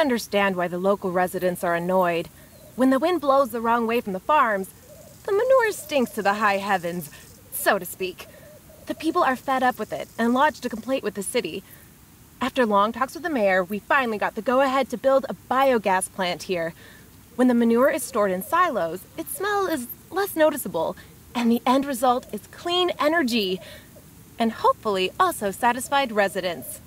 understand why the local residents are annoyed. When the wind blows the wrong way from the farms, the manure stinks to the high heavens, so to speak. The people are fed up with it and lodged a complaint with the city. After long talks with the mayor, we finally got the go ahead to build a biogas plant here. When the manure is stored in silos, its smell is less noticeable, and the end result is clean energy, and hopefully also satisfied residents.